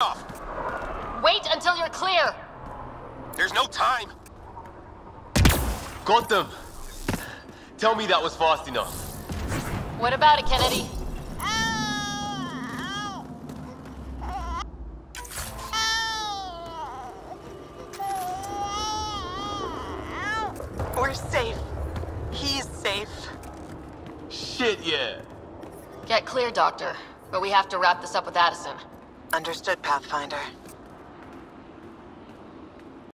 off. Wait until you're clear. There's no time. Got them. Tell me that was fast enough. What about it, Kennedy? We're safe. He's safe. Shit, yeah. Get clear, Doctor. But we have to wrap this up with Addison. Understood, Pathfinder.